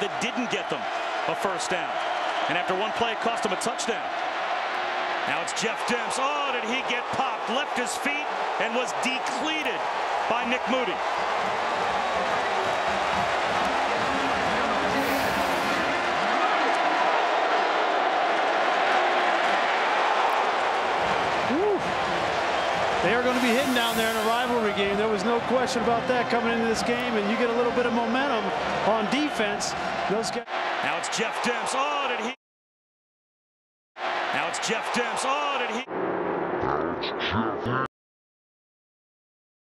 that didn't get them a first down. And after one play, it cost him a touchdown. Now it's Jeff Demps. Oh, did he get popped? Left his feet and was decleated by Nick Moody. They are going to be hitting down there in a rivalry game. There was no question about that coming into this game, and you get a little bit of momentum on defense. Those guys. Now it's Jeff Demps. Oh, did he? Now it's Jeff Demps. Oh, did he?